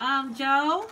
Um, Joe?